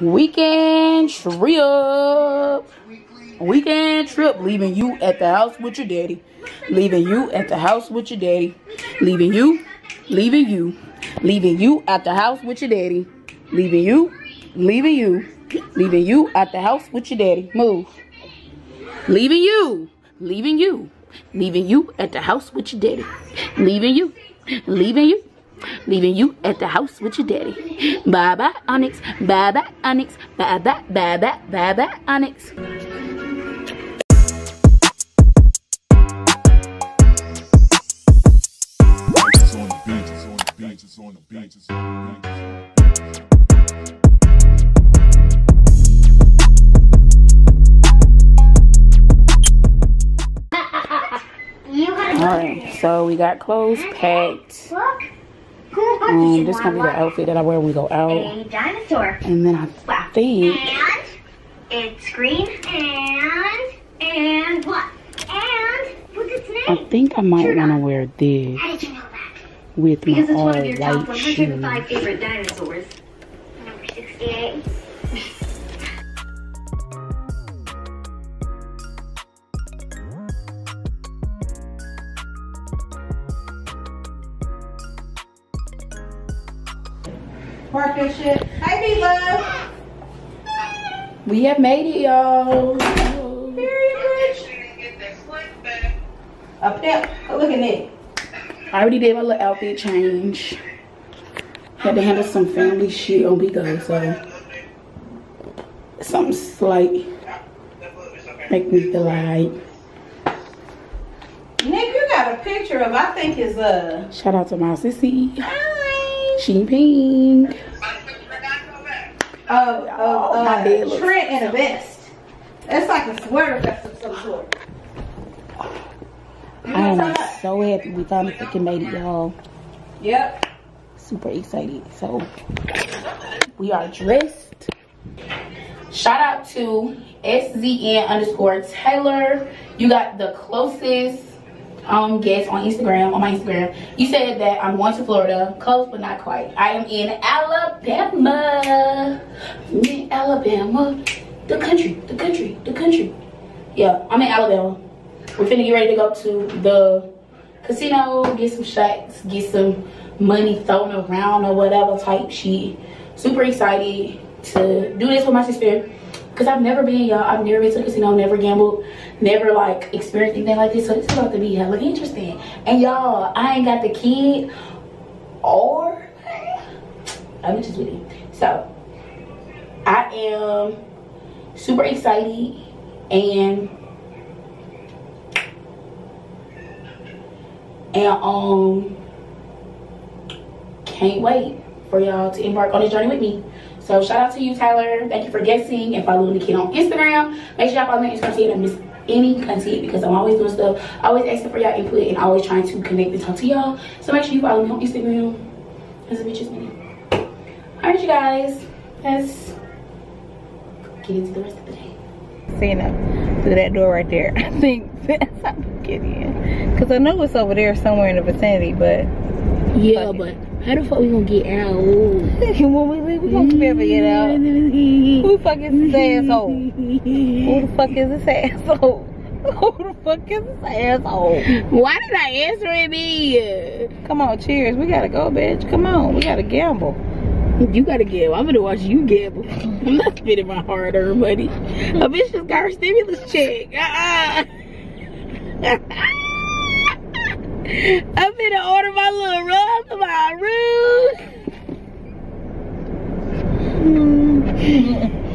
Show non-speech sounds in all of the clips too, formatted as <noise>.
Weekend trip. Weekend trip. Leaving you at the house with your daddy. Leaving you at the house with your daddy. Leaving you. Leaving you. Leaving you at the house with your daddy. Leaving you. Leaving you. Leaving you at the house with your daddy. Move. Leaving you. Leaving you. Leaving you at the house with your daddy. Leaving you. Leaving you. Leaving you at the house with your daddy. Bye bye, Onyx. Bye bye, Onyx. Bye bye, bye bye, bye bye, Onyx. On the beach, on the beach, it's on the beach, it's on the beach. You gotta go Alright, so we got clothes packed. Look. Who wants Um, you this gonna be the outfit that I wear when we go out. A dinosaur. And then I think And it's green and and what? And what's its name? I think I might wanna wear this How did you know that? with my Because it's all one of your top white 105 shoes. favorite dinosaurs. Number 68. Park your shit. Hi, Viva. We have made it, y'all. Bitch. Up there. Oh, look at that. I already did my little outfit change. Had to handle some family shit on Bigo, so something slight make me feel like. Nick, you got a picture of, I think is uh Shout out to my sissy. Hi. She pink. Of, of uh, Trent in a vest. It's like a sweater vest of some sort. You I am I'm so happy we finally freaking made it, y'all. Yep. Super excited. So we are dressed. Shout out to SZN underscore Taylor. You got the closest um guest on Instagram, on my Instagram. You said that I'm going to Florida. Close but not quite. I am in Alabama. In Alabama. The country, the country, the country. Yeah, I'm in Alabama. We're finna get ready to go to the casino, get some shots, get some money thrown around or whatever type shit. Super excited to do this with my sister. Cause I've never been, y'all. I've never been to the casino, never gambled, never like experienced anything like this. So this is about to be hella interesting. And y'all, I ain't got the kid or <laughs> I'm just with. So I am super excited and and um can't wait for y'all to embark on this journey with me. So shout out to you tyler. Thank you for guessing and following the kid on instagram. Make sure y'all follow me on instagram so you don't miss any content because i'm always doing stuff always asking for y'all input and always trying to connect and talk to y'all. So make sure you follow me on instagram. As a bitch is me all right you guys. Let's get into the rest of the day. Seeing up through that door right there. <laughs> I think that's how we get in. Cause I know it's over there somewhere in the vicinity, but yeah but how the fuck we gonna get out <laughs> when we leave, we gonna be able to get out. <laughs> Who the fuck is this asshole? Who the fuck is this asshole? <laughs> Who the fuck is this asshole? why did i answer it me Come on, cheers. We gotta go, bitch. Come on, we gotta gamble. You gotta gamble. I'm gonna watch you gamble. I'm not spending my hard earned money. A bitch just got her stimulus check. Uh-uh. I'm gonna order my little run for my room.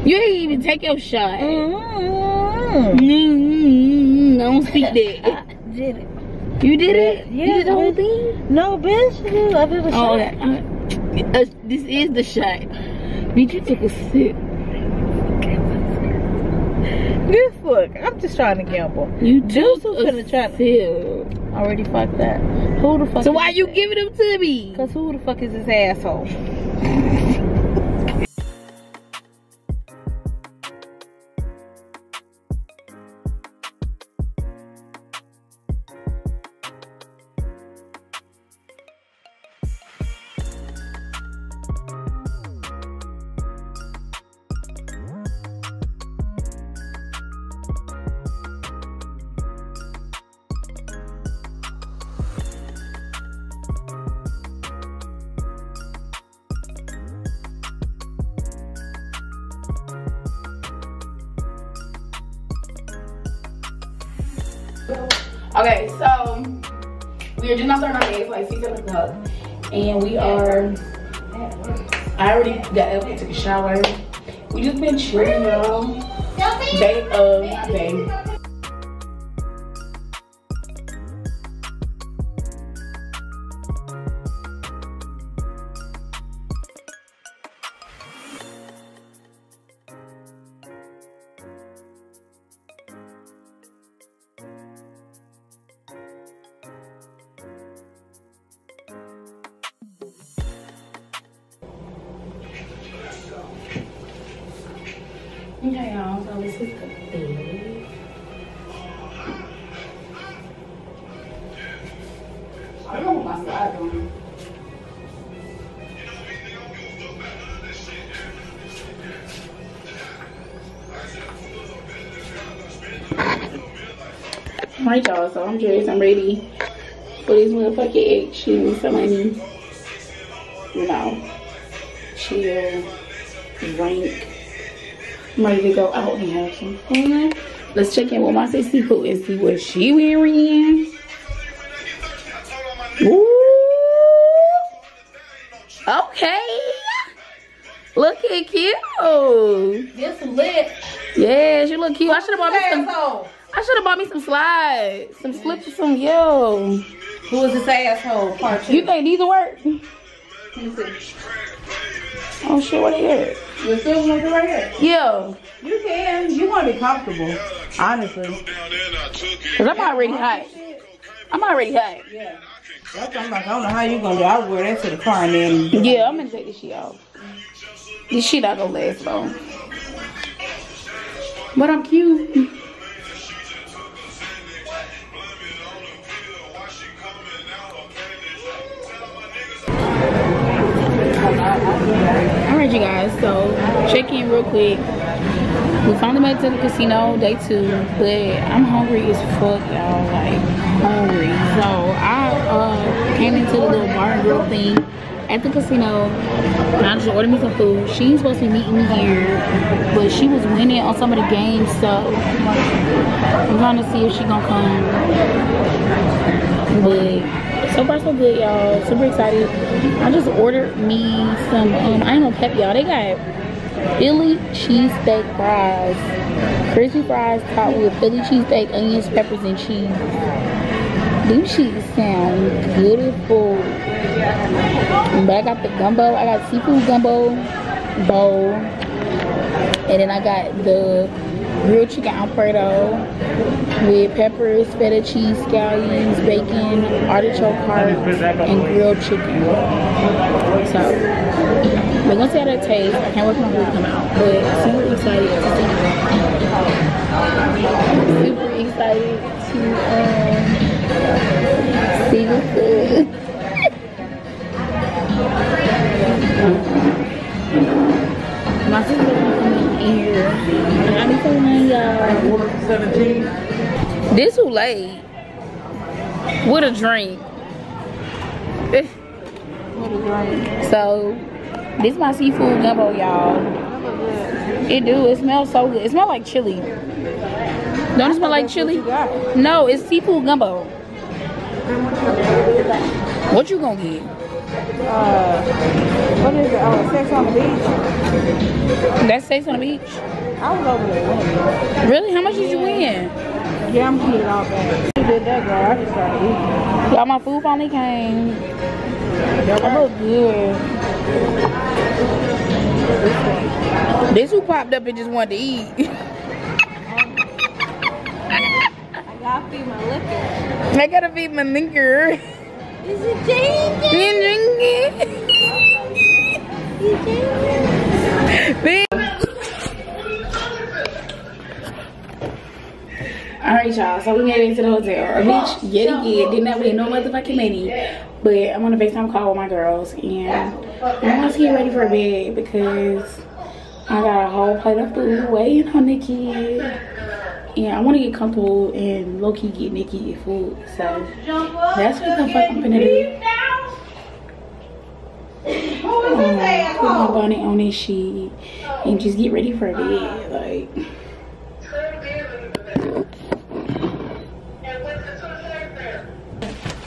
You ain't even take your shot. Mm-hmm. Mm, I don't speak that. <laughs> Did it? You did it? Yeah, you did the whole thing? No, bitch. I did a Oh, shot. okay. Uh, this is the shot. Bitch, you took a sip. This look, I'm just trying to gamble. You was a finna try to- sip. Already fucked that. Who the fuck? So why you giving them to me? Cause who the fuck is this asshole? Okay, so we are just not starting our day. It's like six seven o'clock, and we are. I already got up and took a shower. We just been chilling, y'all. Day of day. This is the bed. I don't want my slides on. Alright, y'all. So I'm dressed. I'm ready for this motherfucking action. So let me, you know, chill, drink. Uh, I'm ready to go out and have some fun. Let's check in with my sissy who and see what she wearing. Ooh. Okay. Looking cute. This lit. Yeah, she look cute. I should have bought me some. I should have bought me some slides, some slippers, some yo. Who is this asshole? Part two. You think these will work? Let me see. Oh shit, what they at? The silver are right here. Yeah, You can. You want to be comfortable. Honestly. cause I'm already hot. I'm already hot. Yeah. That's I'm like, I don't know how you gonna do. I would wear that to the car and then. Yeah, I'm gonna take this shit off. This shit not gonna last long. But I'm cute. In real quick. We finally made it to the casino, day two, but I'm hungry as fuck, y'all. Like hungry. So I uh, came into the little bar and grill thing at the casino. And I just ordered me some food. She ain't supposed to be meeting me here, but she was winning on some of the games, so I'm trying to see if she gonna come. But so far so good, y'all. Super excited. I just ordered me some. Um, I ain't gonna cap y'all. They got Philly cheesesteak fries, crispy fries topped with Philly cheesesteak, onions, peppers, and cheese. Them shits sound beautiful. But I got the gumbo. I got seafood gumbo bowl, and then I got the grilled chicken alfredo with peppers, feta cheese, scallions, bacon, artichoke heart, and grilled chicken. So we're gonna see how that tastes. I can't wait for food to come out, but super excited to see. Super excited to um, see the food. <laughs> My sister gonna in here. I be telling y'all. 17. This who late. With a drink. What is right? So, this is my seafood gumbo, y'all. It do. It smells so good. It smells like chili. Don't it smell like chili? No, it's seafood gumbo. What you gonna get? Uh, what is it? Oh, sex on the beach. That's Sex on the Beach? I was over there. Really? How much did you win? Yeah, I'm getting it all back. You did that, girl. I just started eating. Y'all, my food finally came. I look good. This who popped up and just wanted to eat. <laughs> I gotta feed my liquor. I gotta feed my liquor. Is it changing? You drink it? Big. Alright y'all, so we made it to the hotel. A bitch yet again did not win no motherfucking money. But I'm on a FaceTime call with my girls and About to get ready for bed because I got a whole plate of food waiting on kid. And I want to get comfortable and low-key get Nikki food. So that's what the fuck I'm gonna do. Um, put my bonnet on this sheet and just get ready for bed. Like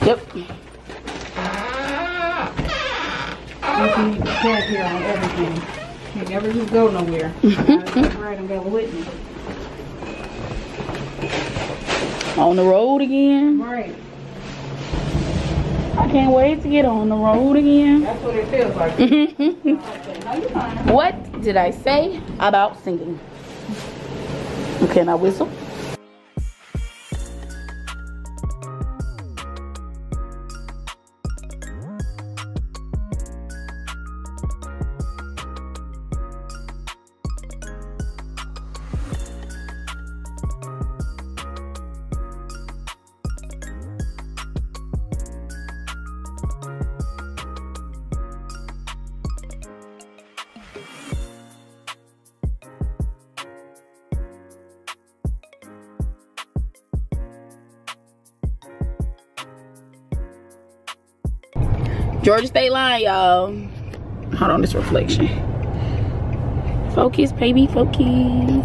Yep. Need to tap here on everything. You never just go nowhere. <laughs> right and go with me. On the road again. Right. I can't wait to get on the road again. That's what it feels like. no, you're fine. what did I say about singing? Can I whistle? Georgia State line, y'all. Hold on, this reflection. Focus, baby, focus.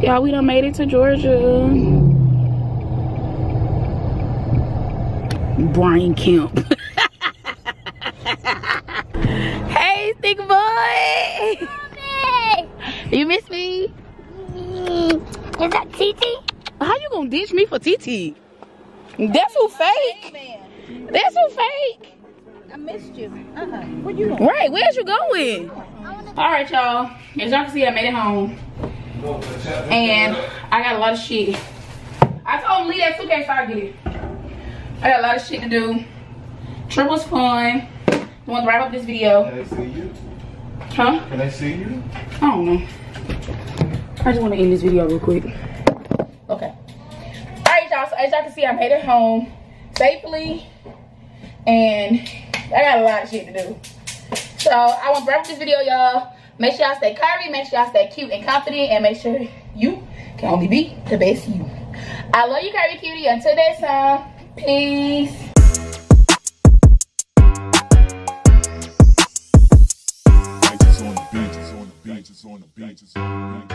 Y'all, we done made it to Georgia. Brian Kemp. <laughs> hey, stick boy. You miss me? Is that TT? How you gonna ditch me for TT? That's who fake. That's who fake. I missed you. Uh-uh. What you doing? Right, where's you going? All right, y'all. As y'all can see, I made it home. And I got a lot of shit. I told him leave that suitcase so I get it. I got a lot of shit to do. Trip was fun. I want to wrap up this video. Can I see you? Huh? Can I see you? I don't know. I just want to end this video real quick. Okay. All right, y'all. So as y'all can see, I made it home safely. And I got a lot of shit to do. So I want to wrap this video, y'all. Make sure y'all stay curvy. Make sure y'all stay cute and confident. And make sure you can only be the best you. I love you, curvy cutie. Until next time. Peace. On the benches, on the benches, on the benches.